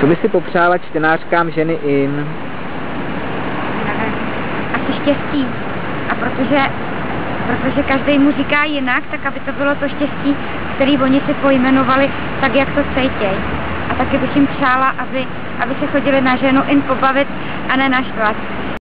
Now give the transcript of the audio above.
Co by si popřála čtenářkám ženy in? Asi štěstí. A protože, protože každý mu říká jinak, tak aby to bylo to štěstí, který oni si pojmenovali tak, jak to cítějí. A taky bych jim přála, aby, aby se chodili na ženu in pobavit a ne naštvat.